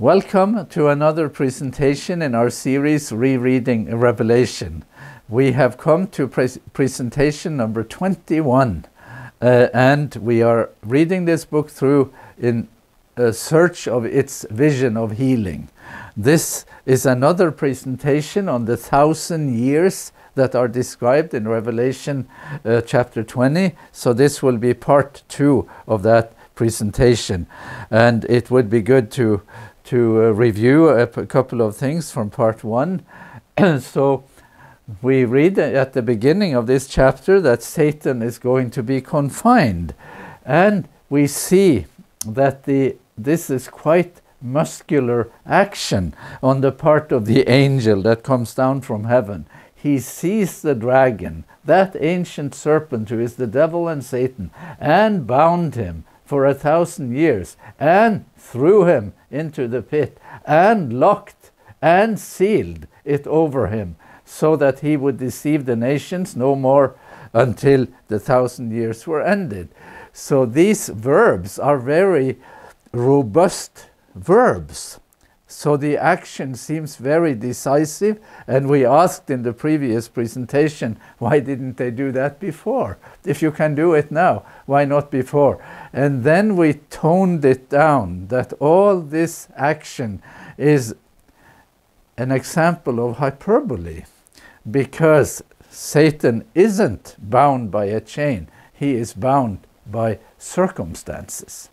Welcome to another presentation in our series Rereading Revelation. We have come to pres presentation number 21, uh, and we are reading this book through in a search of its vision of healing. This is another presentation on the thousand years that are described in Revelation uh, chapter 20. So, this will be part two of that presentation. And it would be good to to uh, review a, p- couple of things from part one. so, we read at the beginning of this chapter that Satan is going to be confined, and we see that the this is quite muscular action on the part of the angel that comes down from heaven. He sees the dragon, that ancient serpent who is the devil and Satan, and bound him for a thousand years, and threw him into the pit, and locked and sealed it over him, so that he would deceive the nations no more until the thousand years were ended. So these verbs are very robust verbs. So the action seems very decisive, and we asked in the previous presentation, why didn't they do that before? If you can do it now, why not before? And then we toned it down that all this action is an example of hyperbole because Satan isn't bound by a chain, he is bound by circumstances.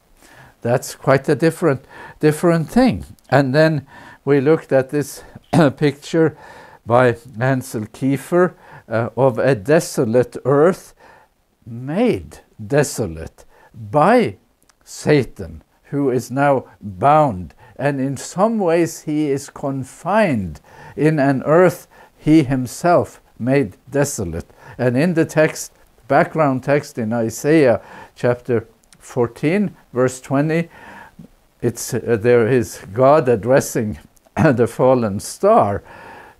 That's quite a different, different thing. And then we looked at this picture by Anselm Kiefer uh, of a desolate earth made desolate by Satan, who is now bound. And in some ways, he is confined in an earth he himself made desolate. And in the text, background text in Isaiah chapter 14, verse 20, it's, uh, there is God addressing the fallen star.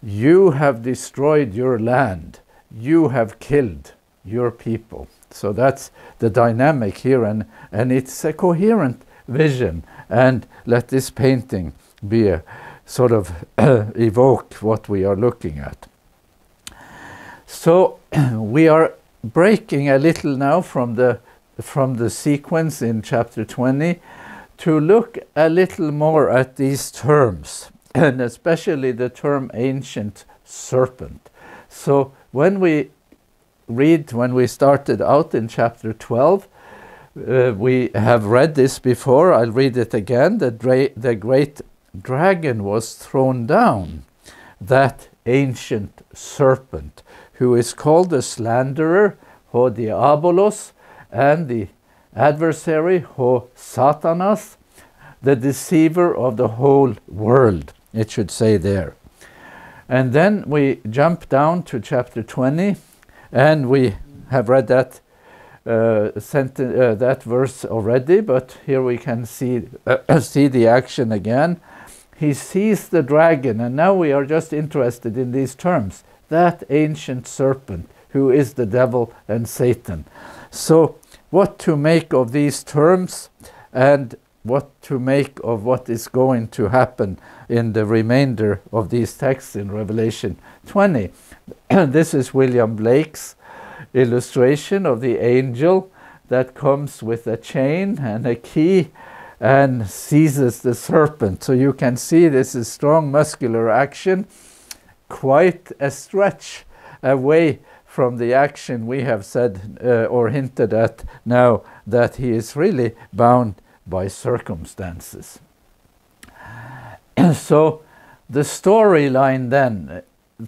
You have destroyed your land, you have killed your people. So that's the dynamic here, and, and it's a coherent vision. And let this painting be a sort of evoke what we are looking at. So we are breaking a little now from the from the sequence in chapter 20 to look a little more at these terms, and especially the term ancient serpent. So when we read, when we started out in chapter 12, uh, we have read this before. I'll read it again. The, dra- the great dragon was thrown down, that ancient serpent, who is called the slanderer, Ho Diabolos, and the adversary, Ho Satanas, the deceiver of the whole world, it should say there. And then we jump down to chapter 20, and we have read that uh, sentence, uh, that verse already, but here we can see uh, see the action again. He sees the dragon, and now we are just interested in these terms. That ancient serpent, who is the devil and Satan. So what to make of these terms and what to make of what is going to happen in the remainder of these texts in Revelation 20. this is William Blake's illustration of the angel that comes with a chain and a key and seizes the serpent. So you can see this is strong muscular action, quite a stretch away from the action we have said uh, or hinted at now that he is really bound by circumstances. so the storyline then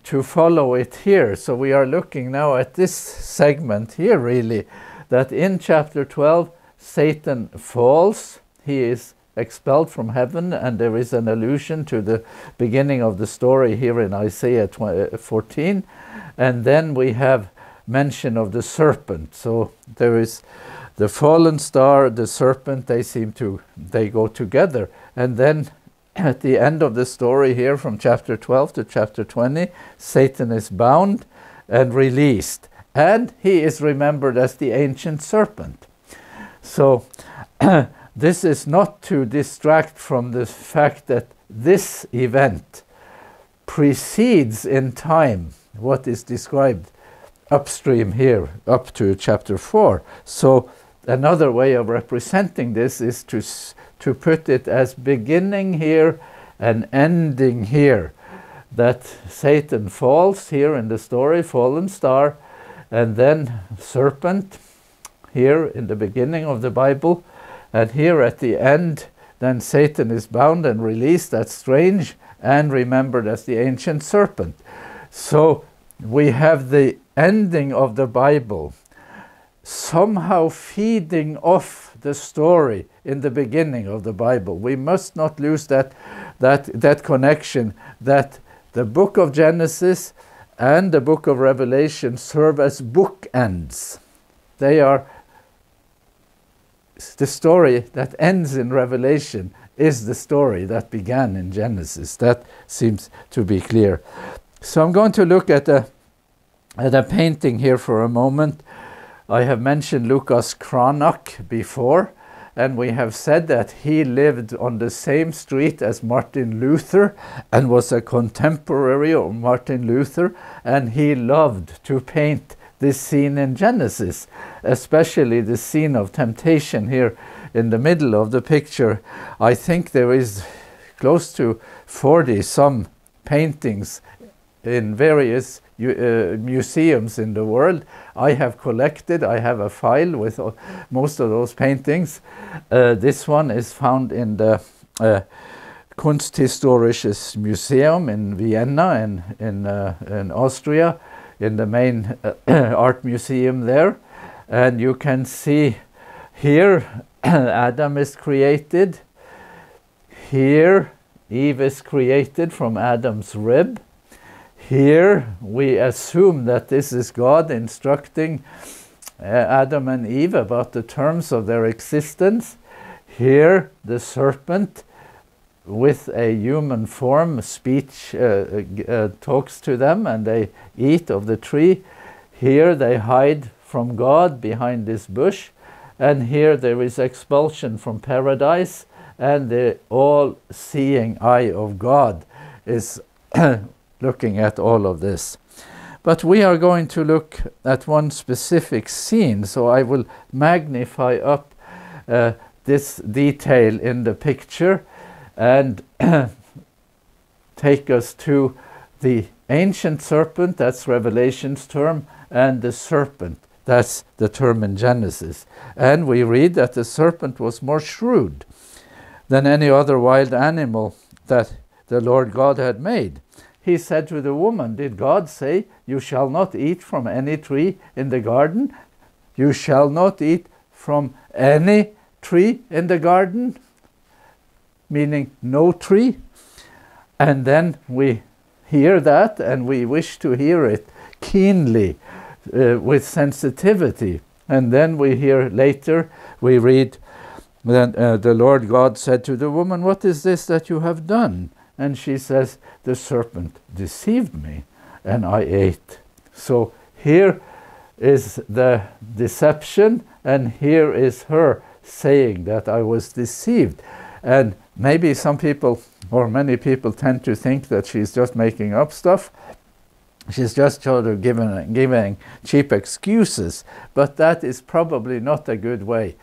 to follow it here. So we are looking now at this segment here really that in chapter 12 Satan falls, he is expelled from heaven and there is an allusion to the beginning of the story here in Isaiah 14 and then we have mention of the serpent. So there is the fallen star, the serpent, they seem to, they go together. And then at the end of the story here from chapter 12 to chapter 20, Satan is bound and released. And he is remembered as the ancient serpent. So this is not to distract from the fact that this event precedes in time what is described upstream here, up to chapter 4. So, another way of representing this is to, to put it as beginning here and ending here. That Satan falls here in the story, fallen star, and then serpent here in the beginning of the Bible, and here at the end, then Satan is bound and released. That's strange and remembered as the ancient serpent. So we have the ending of the Bible somehow feeding off the story in the beginning of the Bible. We must not lose that, that, that connection that the book of Genesis and the book of Revelation serve as bookends. They are the story that ends in Revelation is the story that began in Genesis. That seems to be clear. So I'm going to look at a, at a painting here for a moment. I have mentioned Lucas Cranach before, and we have said that he lived on the same street as Martin Luther and was a contemporary of Martin Luther, and he loved to paint this scene in Genesis, especially the scene of temptation here in the middle of the picture. I think there is close to 40 some paintings in various uh, museums in the world. I have collected, I have a file with uh, most of those paintings. Uh, this one is found in the uh, Kunsthistorisches Museum in Vienna in, in, uh, in Austria in the main uh, art museum there. And you can see here Adam is created. Here Eve is created from Adam's rib. Here we assume that this is God instructing uh, Adam and Eve about the terms of their existence. Here the serpent with a human form, speech uh, uh, talks to them and they eat of the tree. Here they hide from God behind this bush, and here there is expulsion from paradise, and the all seeing eye of God is looking at all of this. But we are going to look at one specific scene, so I will magnify up uh, this detail in the picture and take us to the ancient serpent, that's Revelation's term, and the serpent, that's the term in Genesis. And we read that the serpent was more shrewd than any other wild animal that the Lord God had made. He said to the woman, Did God say, You shall not eat from any tree in the garden? You shall not eat from any tree in the garden? meaning no tree. And then we hear that and we wish to hear it keenly uh, with sensitivity. And then we hear later, we read, then uh, the Lord God said to the woman, What is this that you have done? And she says, The serpent deceived me and I ate. So here is the deception, and here is her saying that I was deceived. And maybe some people or many people tend to think that she's just making up stuff. She's just sort of giving, giving cheap excuses, but that is probably not a good way.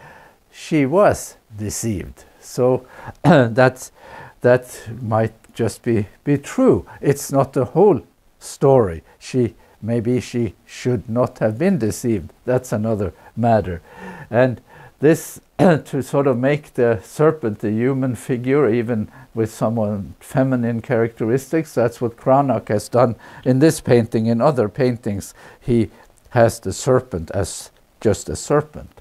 She was deceived. So that's, that might just be, be true. It's not the whole story. She maybe she should not have been deceived. That's another matter. And this to sort of make the serpent the human figure, even with somewhat feminine characteristics. That's what Cranach has done in this painting. In other paintings, he has the serpent as just a serpent.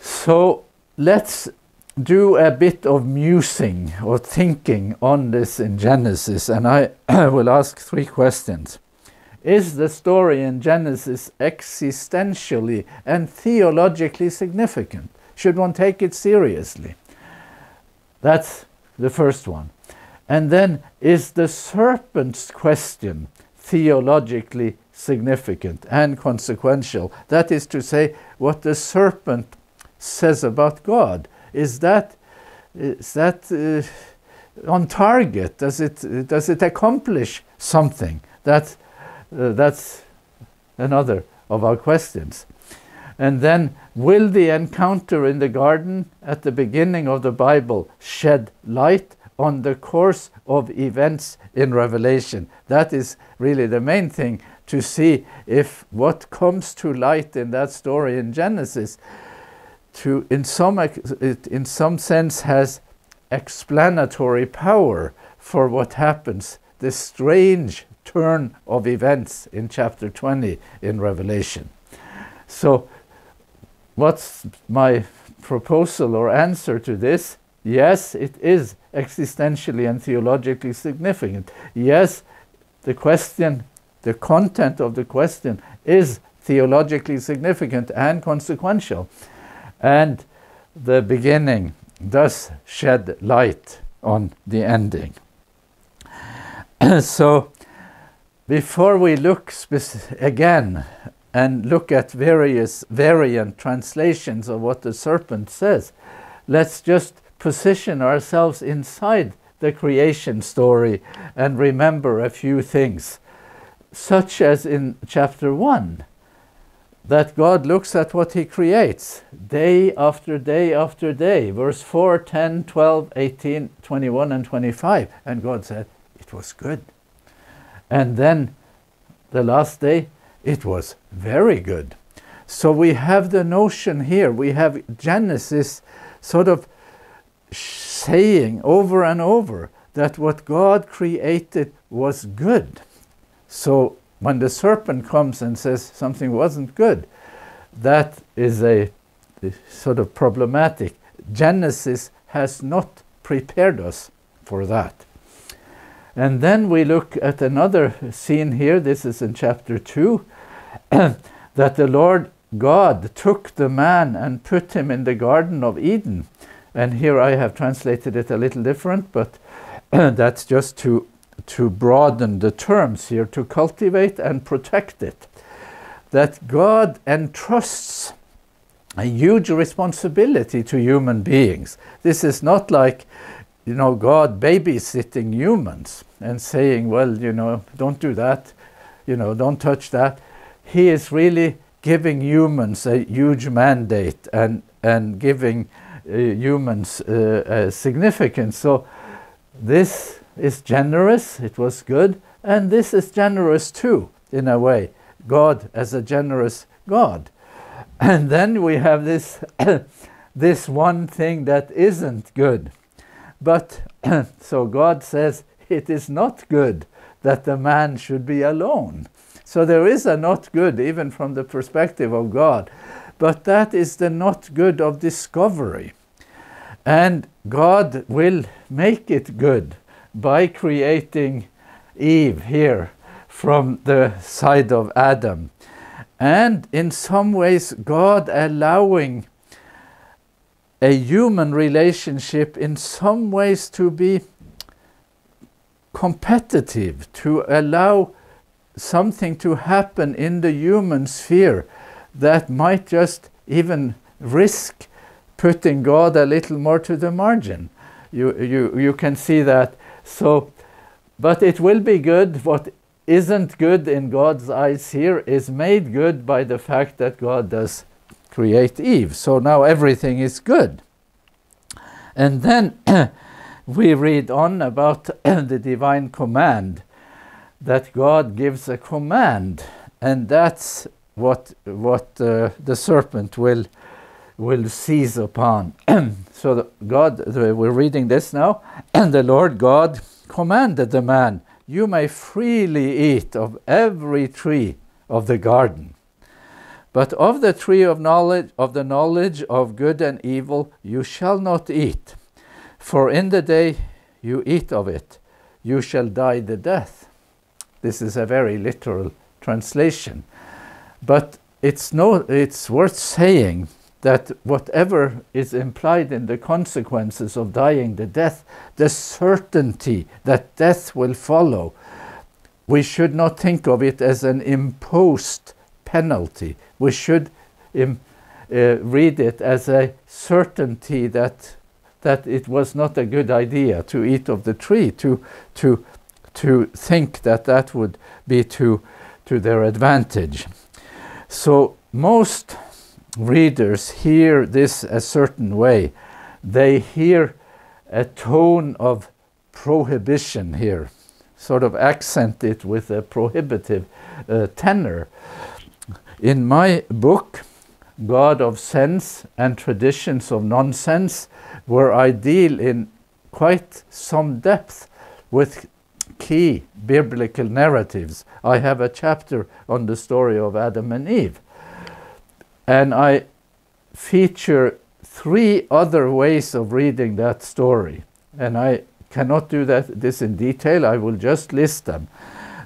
So let's do a bit of musing or thinking on this in Genesis, and I will ask three questions. Is the story in Genesis existentially and theologically significant? Should one take it seriously? That's the first one. And then, is the serpent's question theologically significant and consequential? That is to say, what the serpent says about God. Is that is that uh, on target? Does it does it accomplish something? That uh, that's another of our questions. And then, will the encounter in the garden at the beginning of the Bible shed light on the course of events in Revelation? That is really the main thing to see if what comes to light in that story in Genesis to in some it in some sense has explanatory power for what happens. This strange turn of events in chapter 20 in Revelation. So what's my proposal or answer to this? Yes it is existentially and theologically significant. Yes the question the content of the question is theologically significant and consequential. And the beginning does shed light on the ending. so, before we look again and look at various variant translations of what the serpent says, let's just position ourselves inside the creation story and remember a few things such as in chapter 1, that God looks at what He creates day after day after day. Verse 4, 10, 12, 18, 21, and 25. And God said, It was good. And then the last day, it was very good. So we have the notion here, we have Genesis sort of saying over and over that what God created was good. So when the serpent comes and says something wasn't good, that is a, sort of problematic. Genesis has not prepared us for that. And then we look at another scene here. This is in chapter 2 that the Lord God took the man and put him in the Garden of Eden. And here I have translated it a little different, but that's just to to broaden the terms here, to cultivate and protect it. That God entrusts a huge responsibility to human beings. This is not like, you know, God babysitting humans and saying, well, you know, don't do that, you know, don't touch that. He is really giving humans a huge mandate and, and giving uh, humans uh, significance. So this is generous, it was good, and this is generous too, in a way. God as a generous God. And then we have this, this one thing that isn't good. But so God says it is not good that the man should be alone. So there is a not good, even from the perspective of God. But that is the not good of discovery. And God will make it good by creating Eve here from the side of Adam. And in some ways, God allowing a human relationship in some ways to be competitive, to allow something to happen in the human sphere that might just even risk putting God a little more to the margin. You, you, you can see that so, but it will be good. What isn't good in God's eyes here is made good by the fact that God does create Eve. So now everything is good. And then we read on about the divine command that God gives a command, and that's what what uh, the serpent will will seize upon. so God, we're reading this now, and the Lord God commanded the man, You may freely eat of every tree of the garden. But of the tree of knowledge of the knowledge of good and evil you shall not eat, for in the day you eat of it, you shall die the death. This is a very literal translation. But it's no it's worth saying that whatever is implied in the consequences of dying the death, the certainty that death will follow, we should not think of it as an imposed penalty. We should, uh, read it as a certainty that that it was not a good idea to eat of the tree, to to to think that that would be to to their advantage. So most readers hear this a certain way. They hear a tone of prohibition here, sort of accent it with a prohibitive uh, tenor. In my book, God of Sense and Traditions of Nonsense, where I deal in quite some depth with key biblical narratives. I have a chapter on the story of Adam and Eve. And I feature three other ways of reading that story. And I cannot do that this in detail, I will just list them.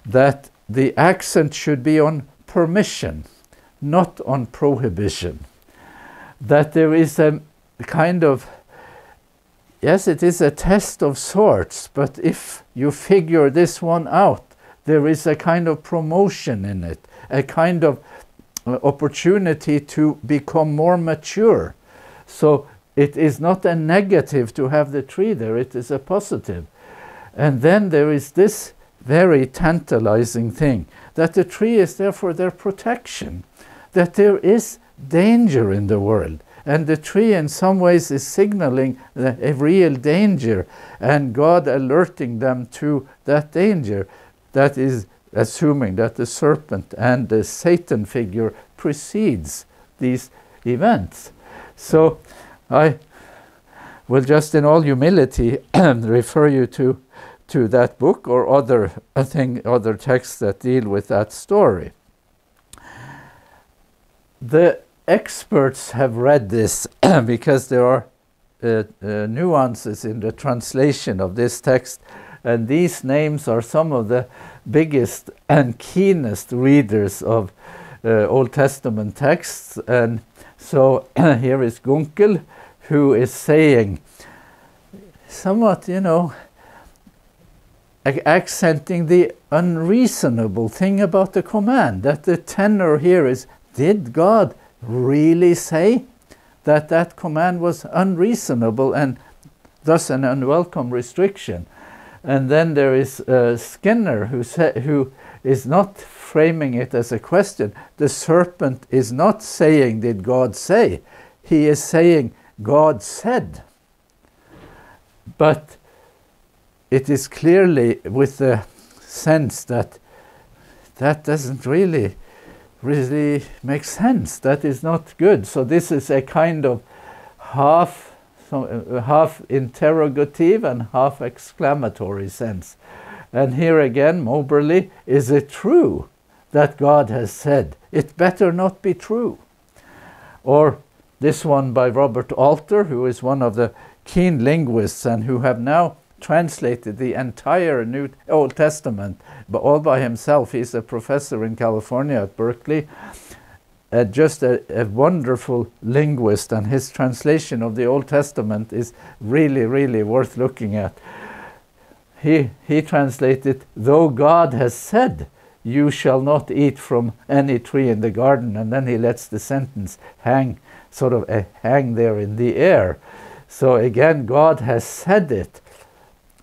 That the accent should be on permission, not on prohibition. That there is a kind of yes, it is a test of sorts, but if you figure this one out, there is a kind of promotion in it, a kind of Uh, opportunity to become more mature. So it is not a negative to have the tree there, it is a positive. And then there is this very tantalizing thing that the tree is there for their protection, that there is danger in the world. And the tree, in some ways, is signaling a real danger, and God alerting them to that danger. That is assuming that the serpent and the Satan figure precedes these events. So I will just, in all humility, refer you to to that book or other thing, other texts that deal with that story. The experts have read this because there are uh, uh, nuances in the translation of this text, and these names are some of the biggest and keenest readers of uh, Old Testament texts. And so here is Gunkel, who is saying, somewhat, you know, accenting the unreasonable thing about the command, that the tenor here is, did God really say that that command was unreasonable and thus an unwelcome restriction? And then there is uh, Skinner who, who is not framing it as a question. The serpent is not saying, Did God say? He is saying, God said. But it is clearly with the sense that that doesn't really really make sense. That is not good. So this is a kind of half so, uh, half interrogative and half exclamatory sense. And here again, Moberly, is it true that God has said? It better not be true. Or this one by Robert Alter, who is one of the keen linguists and who have now translated the entire New Old Testament, but all by himself. He's a professor in California at Berkeley, just a, a, wonderful linguist, and his translation of the Old Testament is really, really worth looking at. He, he translated, Though God has said, You shall not eat from any tree in the garden, and then he lets the sentence hang, sort of uh, hang there in the air. So again, God has said it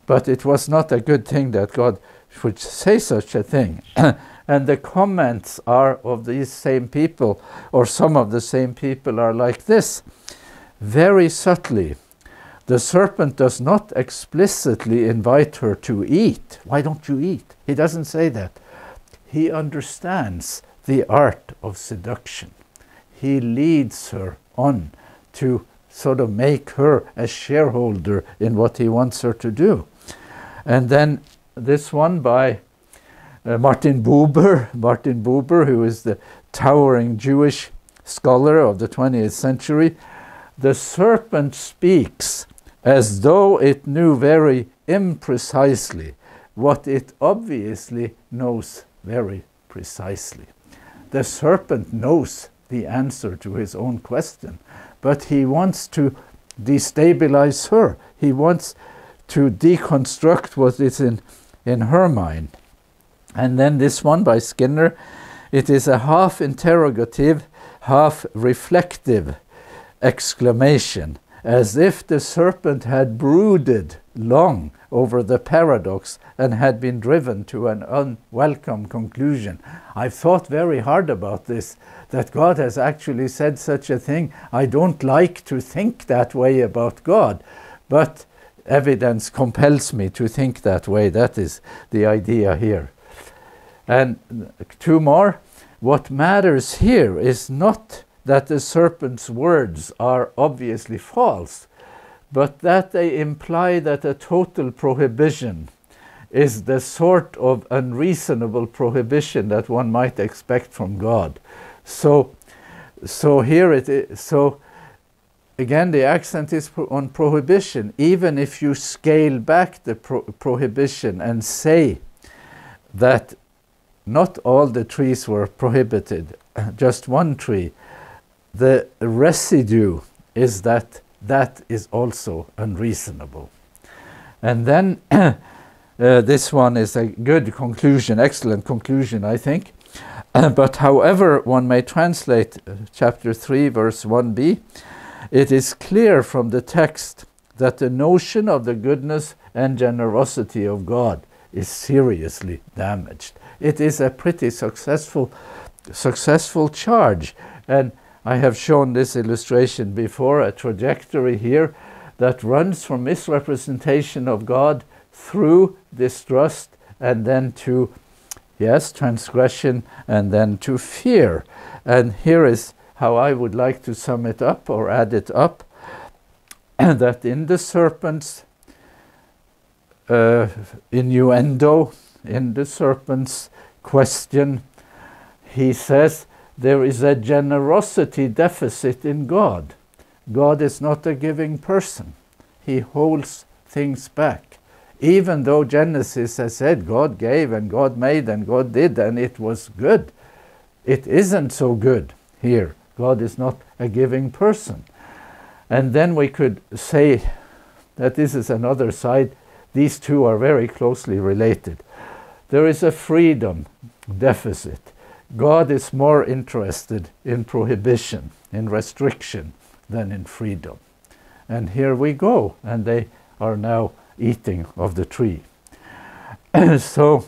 but it was not a good thing that God should say such a thing. and the comments are of these same people, or some of the same people are like this. Very subtly, the serpent does not explicitly invite her to eat. Why don't you eat? He doesn't say that. He understands the art of seduction. He leads her on to sort of make her a shareholder in what he wants her to do. And then this one by uh, Martin Buber, Martin Buber, who is the towering Jewish scholar of the 20th century. The serpent speaks as though it knew very imprecisely what it obviously knows very precisely. The serpent knows the answer to his own question, but he wants to destabilize her. He wants to deconstruct what is in, in her mind. And then this one by Skinner, it is a half interrogative, half reflective exclamation, as if the serpent had brooded long over the paradox and had been driven to an unwelcome conclusion. I've thought very hard about this, that God has actually said such a thing. I don't like to think that way about God, but evidence compels me to think that way. That is the idea here. And two more. What matters here is not that the serpent's words are obviously false, but that they imply that a total prohibition is the sort of unreasonable prohibition that one might expect from God. So, so here it is. So again, the accent is on prohibition. Even if you scale back the pro prohibition and say that not all the trees were prohibited, just one tree, the residue is that that is also unreasonable. And then uh, this one is a good conclusion, excellent conclusion, I think. But however one may translate uh, chapter 3, verse 1b, it is clear from the text that the notion of the goodness and generosity of God is seriously damaged. It is a pretty successful, successful charge. And I have shown this illustration before, a trajectory here that runs from misrepresentation of God through distrust and then to, yes, transgression and then to fear. And here is how I would like to sum it up or add it up that in the serpent's uh, innuendo, in the serpent's question, he says, there is a generosity deficit in God. God is not a giving person. He holds things back. Even though Genesis has said God gave and God made and God did and it was good, it isn't so good here. God is not a giving person. And then we could say that this is another side. These two are very closely related. There is a freedom deficit. God is more interested in prohibition, in restriction, than in freedom. And here we go, and they are now eating of the tree. so,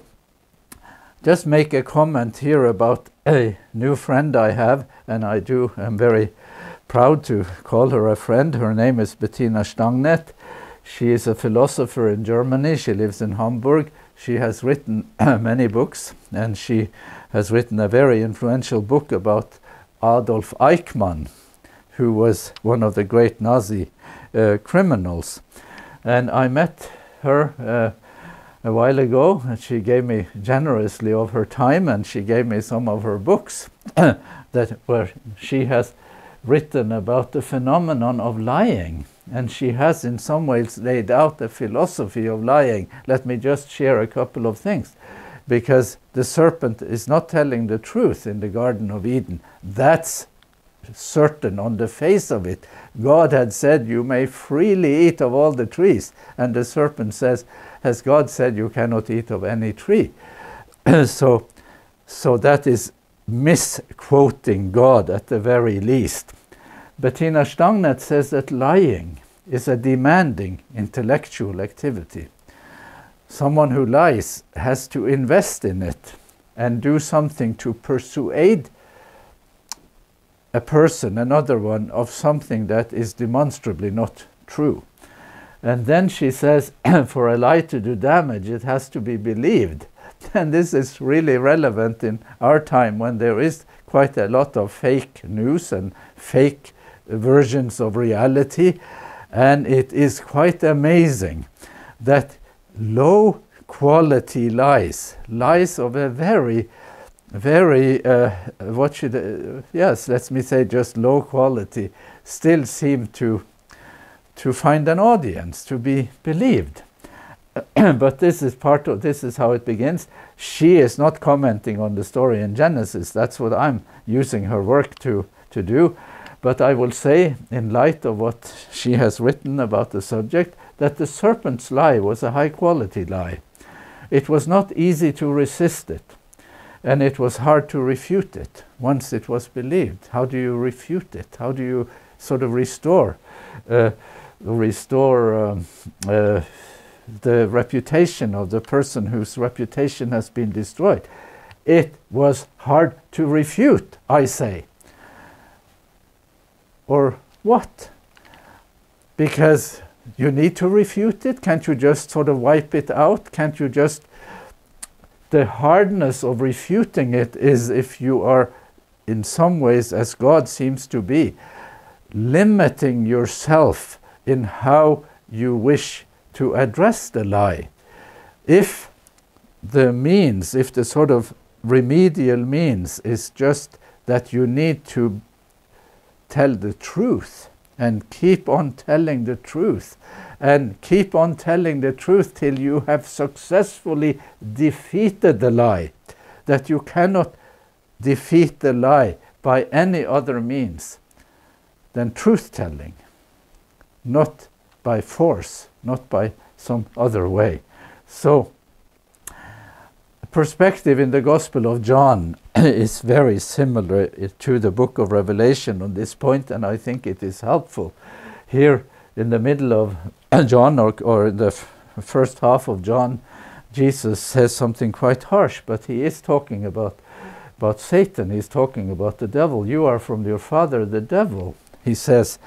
just make a comment here about a new friend I have, and I do, I'm very proud to call her a friend. Her name is Bettina Stangneth. She is a philosopher in Germany. She lives in Hamburg. She has written many books, and she has written a very influential book about Adolf Eichmann, who was one of the great Nazi uh, criminals. And I met her uh, a while ago, and she gave me generously of her time, and she gave me some of her books that where she has written about the phenomenon of lying. And she has in some ways laid out the philosophy of lying. Let me just share a couple of things because the serpent is not telling the truth in the Garden of Eden. That's certain on the face of it. God had said, You may freely eat of all the trees. And the serpent says, Has God said you cannot eat of any tree? so, so that is misquoting God at the very least. Bettina Stangneth says that lying is a demanding intellectual activity someone who lies has to invest in it and do something to persuade a person, another one, of something that is demonstrably not true. And then she says, for a lie to do damage, it has to be believed. And this is really relevant in our time when there is quite a lot of fake news and fake versions of reality. And it is quite amazing that low quality lies, lies of a very, very, uh, what should, uh, yes, let me say just low quality, still seem to, to find an audience, to be believed. but this is part of, this is how it begins. She is not commenting on the story in Genesis. That's what I'm using her work to, to do. But I will say, in light of what she has written about the subject, that the serpent's lie was a high quality lie. It was not easy to resist it. And it was hard to refute it once it was believed. How do you refute it? How do you sort of restore, uh, restore um, uh, the reputation of the person whose reputation has been destroyed? It was hard to refute, I say. Or what? Because you need to refute it. Can't you just sort of wipe it out? Can't you just the hardness of refuting it is if you are, in some ways, as God seems to be, limiting yourself in how you wish to address the lie. If the means, if the sort of remedial means is just that you need to tell the truth and keep on telling the truth and keep on telling the truth till you have successfully defeated the lie. That you cannot defeat the lie by any other means than truth telling, not by force, not by some other way. So, perspective in the Gospel of John is very similar eh, to the book of Revelation on this point, and I think it is helpful. Here, in the middle of John or, or the first half of John, Jesus says something quite harsh, but he is talking about, about Satan. He's talking about the devil. You are from your father, the devil. He says,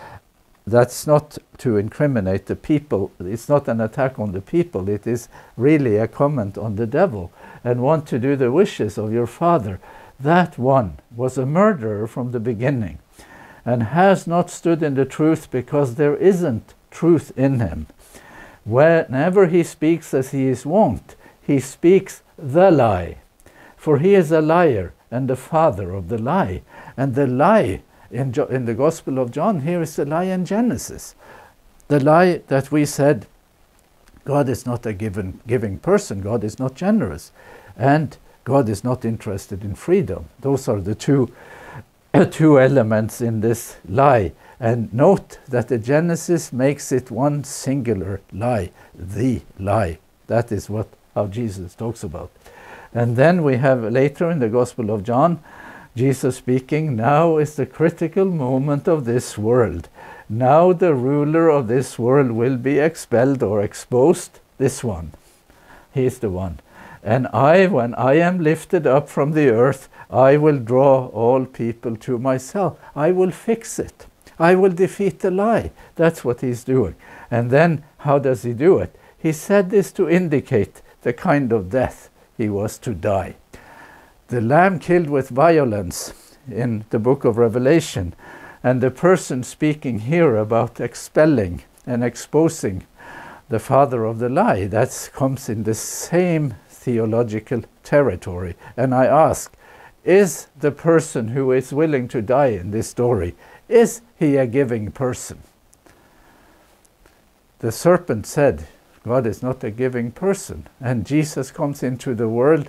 that's not to incriminate the people. It's not an attack on the people. It is really a comment on the devil and want to do the wishes of your father. That one was a murderer from the beginning and has not stood in the truth because there isn't truth in him. Whenever he speaks as he is wont, he speaks the lie. For he is a liar and the father of the lie. And the lie in, jo- in the Gospel of John here is the lie in Genesis. The lie that we said God is not a given, giving person, God is not generous, and God is not interested in freedom. Those are the two, two elements in this lie. And note that the Genesis makes it one singular lie, the lie. That is what how Jesus talks about. And then we have later in the Gospel of John, Jesus speaking, now is the critical moment of this world. Now the ruler of this world will be expelled or exposed. This one. He is the one. And I, when I am lifted up from the earth, I will draw all people to myself. I will fix it. I will defeat the lie. That's what he's doing. And then how does he do it? He said this to indicate the kind of death he was to die. The lamb killed with violence in the book of Revelation, and the person speaking here about expelling and exposing the father of the lie, that comes in the same theological territory. And I ask, is the person who is willing to die in this story, is he a giving person? The serpent said, God is not a giving person. And Jesus comes into the world,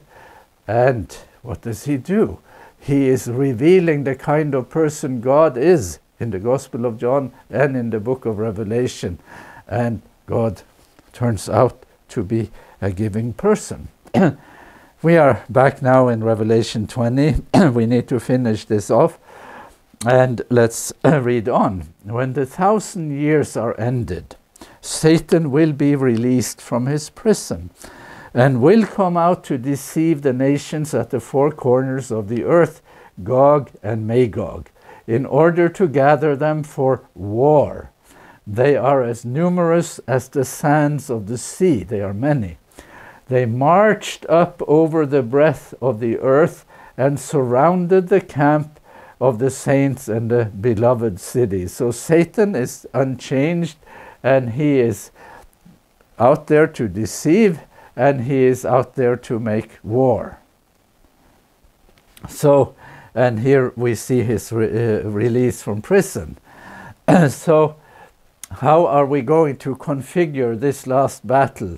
and what does he do? He is revealing the kind of person God is in the Gospel of John and in the book of Revelation. And God turns out to be a giving person. we are back now in Revelation 20. we need to finish this off. And let's read on. When the thousand years are ended, Satan will be released from his prison and will come out to deceive the nations at the four corners of the earth, Gog and Magog, in order to gather them for war. They are as numerous as the sands of the sea, they are many. They marched up over the breadth of the earth and surrounded the camp of the saints and the beloved city. So Satan is unchanged and he is out there to deceive and he is out there to make war. So, and here we see his re uh, release from prison. so, how are we going to configure this last battle?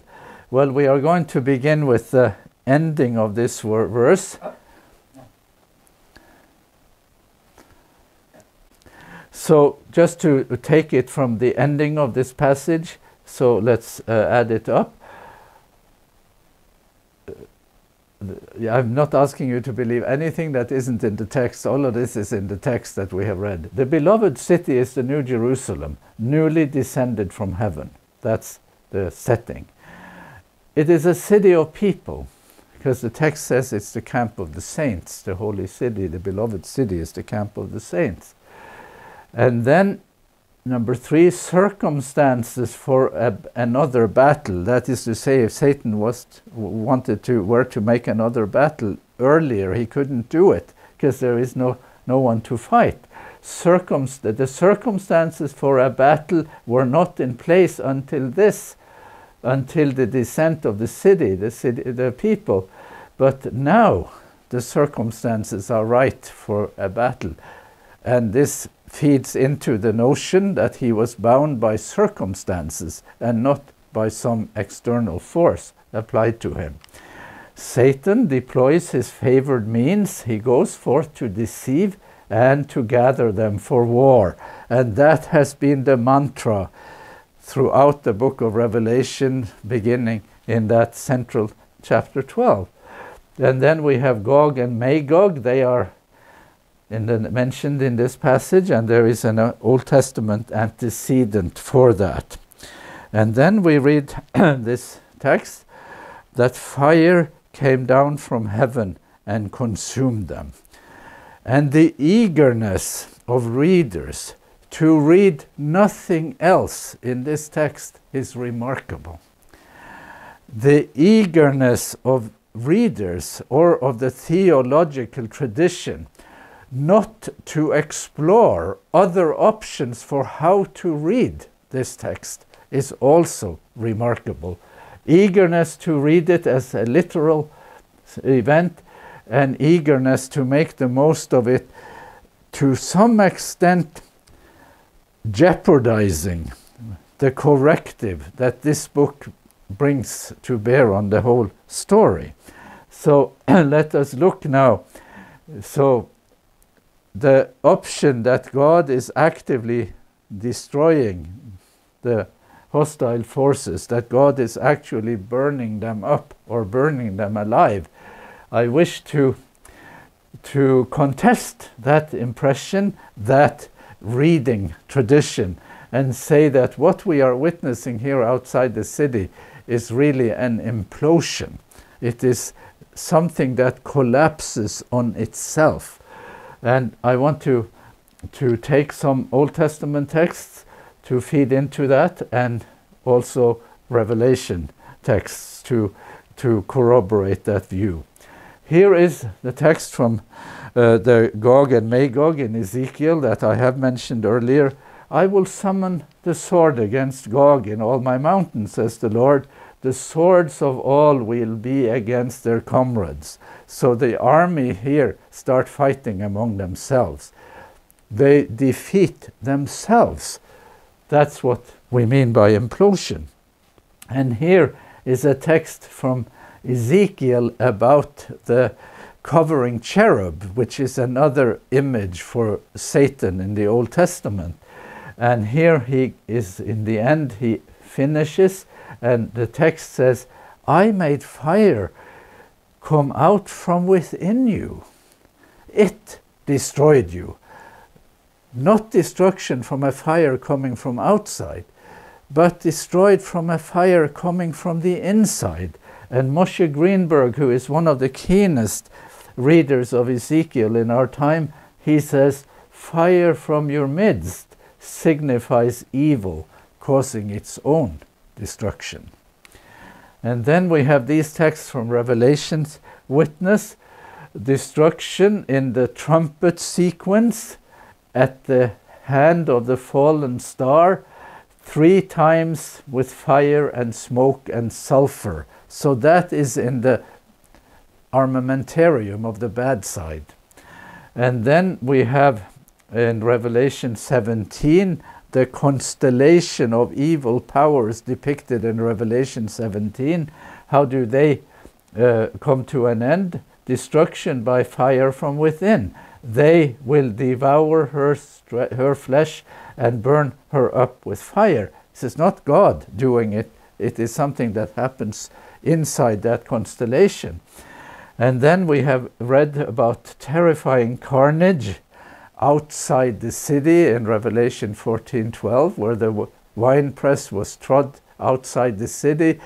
Well, we are going to begin with the ending of this verse. So, just to take it from the ending of this passage, so let's uh, add it up. I'm not asking you to believe anything that isn't in the text. All of this is in the text that we have read. The beloved city is the New Jerusalem, newly descended from heaven. That's the setting. It is a city of people, because the text says it's the camp of the saints, the holy city, the beloved city is the camp of the saints. And then Number three, circumstances for a, another battle. That is to say, if Satan was wanted to were to make another battle earlier, he couldn't do it because there is no no one to fight. Circumst the circumstances for a battle were not in place until this, until the descent of the city, the city, the people. But now the circumstances are right for a battle, and this feeds into the notion that he was bound by circumstances and not by some external force applied to him. Satan deploys his favored means. He goes forth to deceive and to gather them for war. And that has been the mantra throughout the book of Revelation, beginning in that central chapter 12. And then we have Gog and Magog. They are in the, mentioned in this passage, and there is an uh, Old Testament antecedent for that. And then we read this text that fire came down from heaven and consumed them. And the eagerness of readers to read nothing else in this text is remarkable. The eagerness of readers or of the theological tradition not to explore other options for how to read this text is also remarkable. Eagerness to read it as a literal event and eagerness to make the most of it to some extent jeopardizing the corrective that this book brings to bear on the whole story. So let us look now. So the option that God is actively destroying the hostile forces, that God is actually burning them up or burning them alive. I wish to, to contest that impression, that reading tradition, and say that what we are witnessing here outside the city is really an implosion. It is something that collapses on itself and I want to, to take some Old Testament texts to feed into that and also Revelation texts to, to corroborate that view. Here is the text from uh, the Gog and Magog in Ezekiel that I have mentioned earlier. I will summon the sword against Gog in all my mountains, says the Lord. The swords of all will be against their comrades. So the army here start fighting among themselves. They defeat themselves. That's what we mean by implosion. And here is a text from Ezekiel about the covering cherub, which is another image for Satan in the Old Testament. And here he is, in the end, he finishes, and the text says, I made fire come out from within you. It destroyed you. Not destruction from a fire coming from outside, but destroyed from a fire coming from the inside. And Moshe Greenberg, who is one of the keenest readers of Ezekiel in our time, he says, Fire from your midst signifies evil, causing its own destruction. And then we have these texts from Revelations witness destruction in the trumpet sequence at the hand of the fallen star, three times with fire and smoke and sulfur. So that is in the armamentarium of the bad side. And then we have in Revelation 17 the constellation of evil powers depicted in Revelation 17, how do they uh, come to an end? Destruction by fire from within. They will devour her, her flesh and burn her up with fire. This is not God doing it, it is something that happens inside that constellation. And then we have read about terrifying carnage outside the city in Revelation 14:12 where the winepress was trod outside the city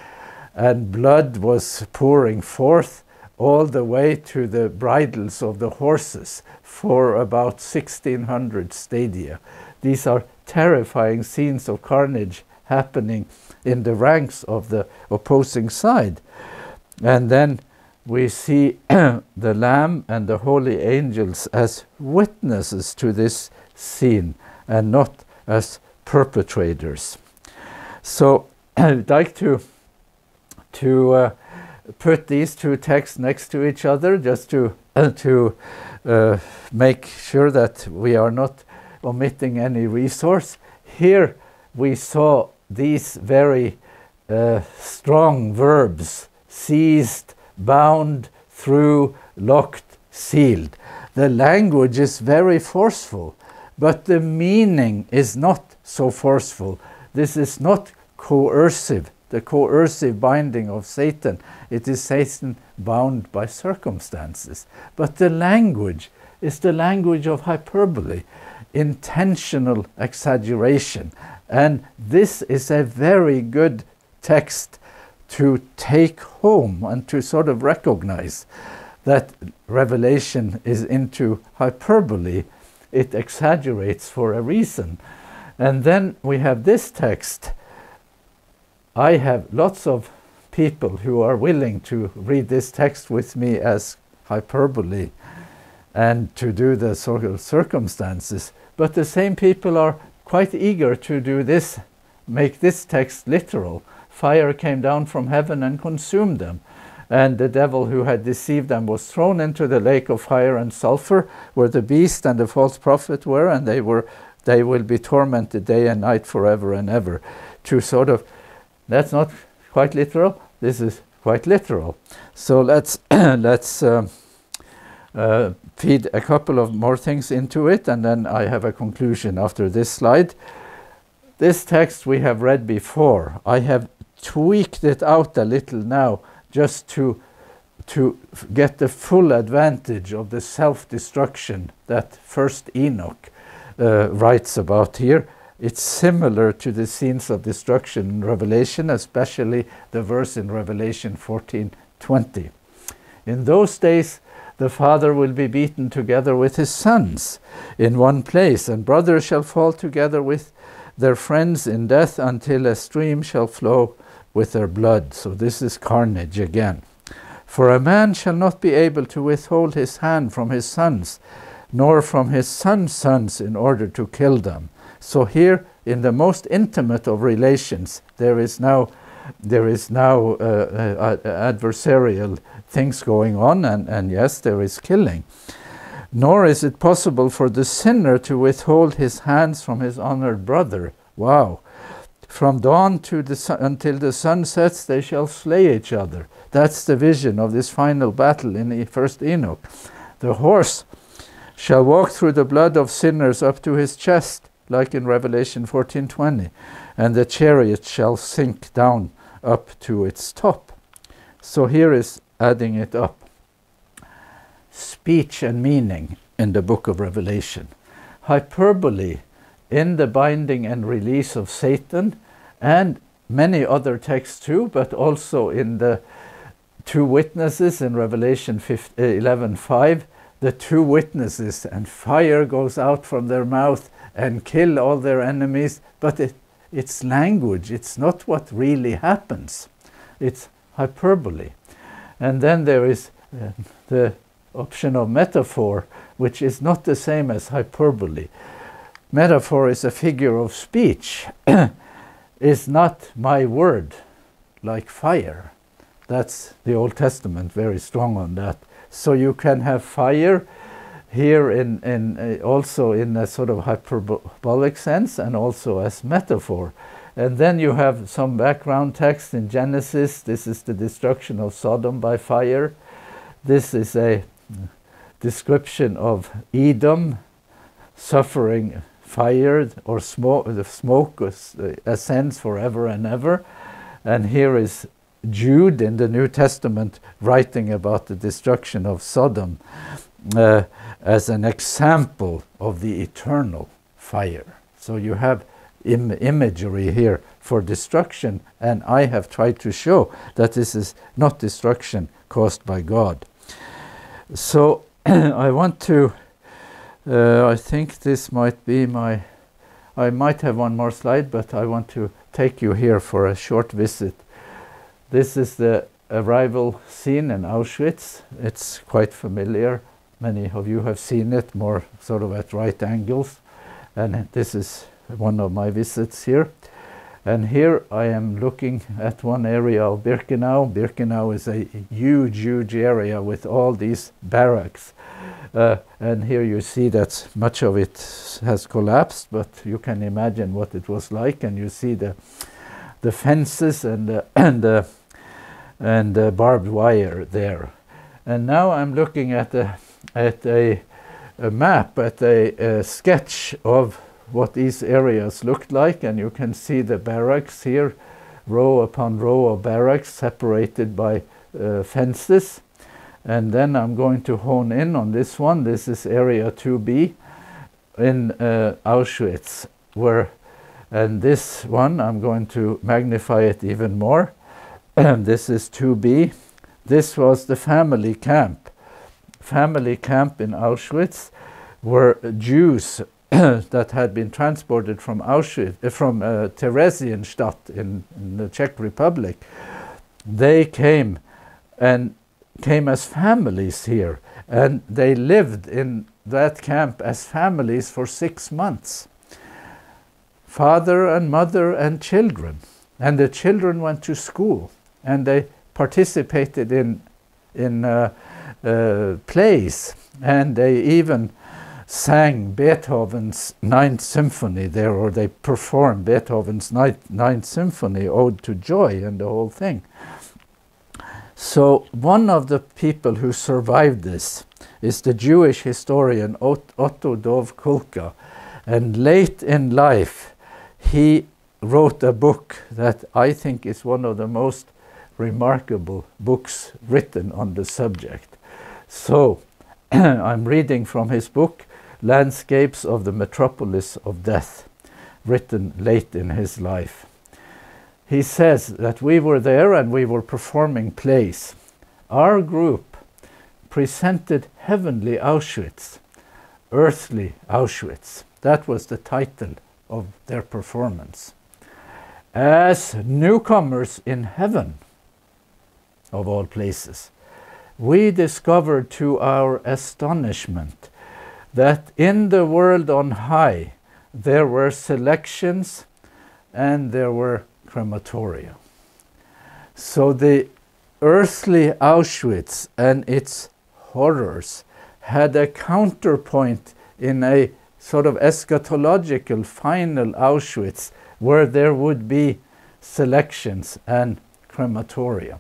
and blood was pouring forth all the way to the bridles of the horses for about 1600 stadia. These are terrifying scenes of carnage happening in the ranks of the opposing side. And then we see the Lamb and the holy angels as witnesses to this scene and not as perpetrators. So I'd like to to uh, put these two texts next to each other just to to uh, make sure that we are not omitting any resource. Here we saw these very uh, strong verbs seized, bound, through, locked, sealed. The language is very forceful, but the meaning is not so forceful. This is not coercive, the coercive binding of Satan. It is Satan bound by circumstances. But the language is the language of hyperbole, intentional exaggeration. And this is a very good text to take home and to sort of recognize that Revelation is into hyperbole. It exaggerates for a reason. And then we have this text. I have lots of people who are willing to read this text with me as hyperbole and to do the sort of circumstances. But the same people are quite eager to do this, make this text literal. Fire came down from heaven and consumed them. And the devil who had deceived them was thrown into the lake of fire and sulfur, where the beast and the false prophet were, and they were they will be tormented day and night forever and ever. To sort of that's not quite literal. This is quite literal. So let's let's um, uh, feed a couple of more things into it, and then I have a conclusion after this slide. This text we have read before. I have tweaked it out a little now just to to get the full advantage of the self-destruction that first Enoch uh, writes about here. It's similar to the scenes of destruction in Revelation, especially the verse in Revelation 14:20. In those days the father will be beaten together with his sons in one place, and brothers shall fall together with their friends in death until a stream shall flow with their blood. So this is carnage again. For a man shall not be able to withhold his hand from his sons, nor from his sons' sons in order to kill them. So here, in the most intimate of relations, there is now there is now uh, uh, adversarial things going on, and, and yes, there is killing. Nor is it possible for the sinner to withhold his hands from his honored brother. Wow. From dawn to the sun, until the sun sets, they shall slay each other. That's the vision of this final battle in the first Enoch. The horse shall walk through the blood of sinners up to his chest, like in Revelation 14:20, and the chariot shall sink down up to its top. So here is adding it up. Speech and meaning in the book of Revelation. Hyperbole in the binding and release of Satan and many other texts too, but also in the two witnesses in Revelation 11:5, the two witnesses and fire goes out from their mouth and kill all their enemies, but it it's language, it's not what really happens. It's hyperbole. And then there is uh, the option of metaphor, which is not the same as hyperbole. Metaphor is a figure of speech, is not my word, like fire. That's the Old Testament, very strong on that. So you can have fire here in, in uh, also in a sort of hyperbolic sense and also as metaphor. And then you have some background text in Genesis. This is the destruction of Sodom by fire. This is a description of Edom suffering fire or smoke. The smoke ascends forever and ever. And here is Jude in the New Testament writing about the destruction of Sodom uh, as an example of the eternal fire. So you have Im imagery here for destruction, and I have tried to show that this is not destruction caused by God. So I want to, uh, I think this might be my, I might have one more slide, but I want to take you here for a short visit. This is the arrival scene in Auschwitz. It's quite familiar. Many of you have seen it more sort of at right angles. And this is one of my visits here. And here I am looking at one area of Birkenau. Birkenau is a huge, huge area with all these barracks. Uh, and here you see that much of it has collapsed, but you can imagine what it was like. And you see the, the fences and the, and, the, and the barbed wire there. And now I'm looking at a, at a, a map, at a, a sketch of what these areas looked like and you can see the barracks here row upon row of barracks separated by uh, fences and then I'm going to hone in on this one. This is area 2b in uh, Auschwitz where and this one I'm going to magnify it even more. And this is 2b this was the family camp. Family camp in Auschwitz where Jews that had been transported from Auschwitz, uh, from uh, Theresienstadt in, in, the Czech Republic, they came and came as families here, and they lived in that camp as families for six months. Father and mother and children, and the children went to school, and they participated in in uh, uh plays, and they even sang Beethoven's Ninth Symphony there, or they performed Beethoven's Ninth, Ninth Symphony, Ode to Joy, and the whole thing. So, one of the people who survived this is the Jewish historian Otto Dov Kulka. And late in life, he wrote a book that I think is one of the most remarkable books written on the subject. So, I'm reading from his book, Landscapes of the Metropolis of Death, written late in his life. He says that we were there and we were performing plays. Our group presented Heavenly Auschwitz, Earthly Auschwitz. That was the title of their performance. As newcomers in heaven, of all places, we discovered to our astonishment that in the world on high there were selections and there were crematoria. So the earthly Auschwitz and its horrors had a counterpoint in a sort of eschatological final Auschwitz where there would be selections and crematoria.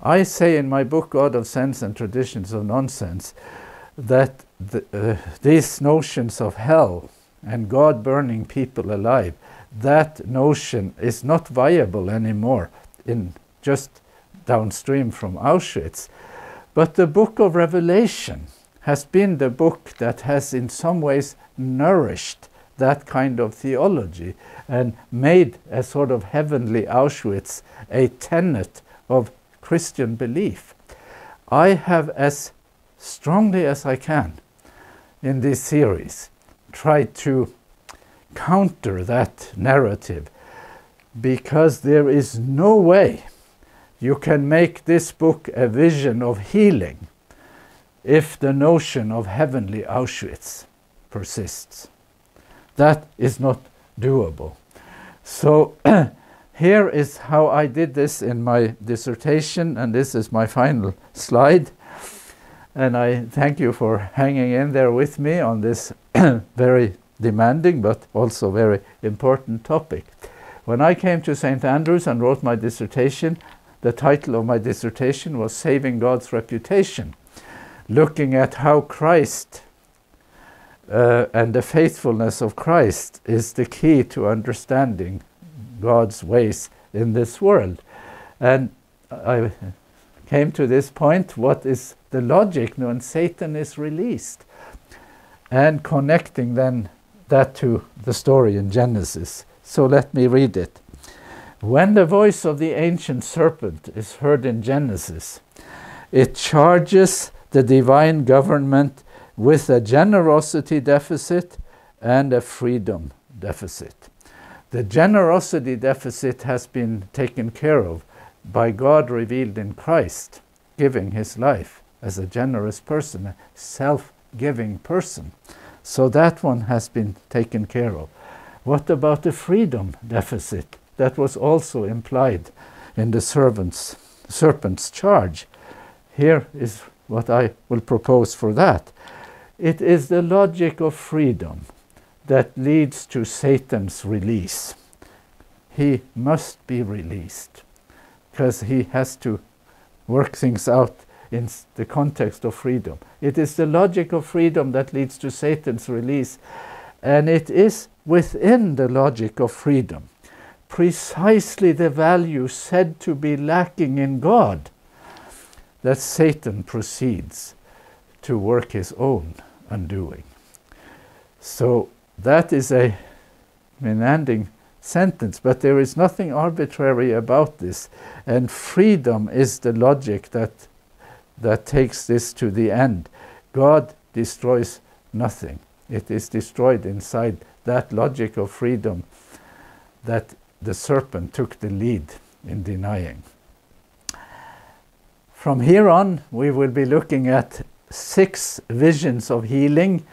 I say in my book, God of Sense and Traditions of Nonsense, that the, uh, these notions of hell and God burning people alive, that notion is not viable anymore in just downstream from Auschwitz. But the book of Revelation has been the book that has in some ways nourished that kind of theology and made a sort of heavenly Auschwitz a tenet of Christian belief. I have as strongly as I can in this series try to counter that narrative because there is no way you can make this book a vision of healing if the notion of heavenly Auschwitz persists. That is not doable. So here is how I did this in my dissertation, and this is my final slide. And I thank you for hanging in there with me on this very demanding but also very important topic. When I came to St. Andrews and wrote my dissertation, the title of my dissertation was Saving God's Reputation, looking at how Christ uh, and the faithfulness of Christ is the key to understanding God's ways in this world. And I came to this point what is the logic when Satan is released? And connecting then that to the story in Genesis. So let me read it. When the voice of the ancient serpent is heard in Genesis, it charges the divine government with a generosity deficit and a freedom deficit. The generosity deficit has been taken care of by God revealed in Christ, giving his life as a generous person, a self giving person. So that one has been taken care of. What about the freedom deficit that was also implied in the servant's, serpent's charge? Here is what I will propose for that. It is the logic of freedom that leads to Satan's release. He must be released because he has to work things out in the context of freedom. It is the logic of freedom that leads to Satan's release, and it is within the logic of freedom precisely the value said to be lacking in God that Satan proceeds to work his own undoing. So that is a demanding sentence, but there is nothing arbitrary about this, and freedom is the logic that that takes this to the end. God destroys nothing. It is destroyed inside that logic of freedom that the serpent took the lead in denying. From here on, we will be looking at six visions of healing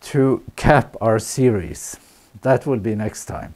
to cap our series. That will be next time.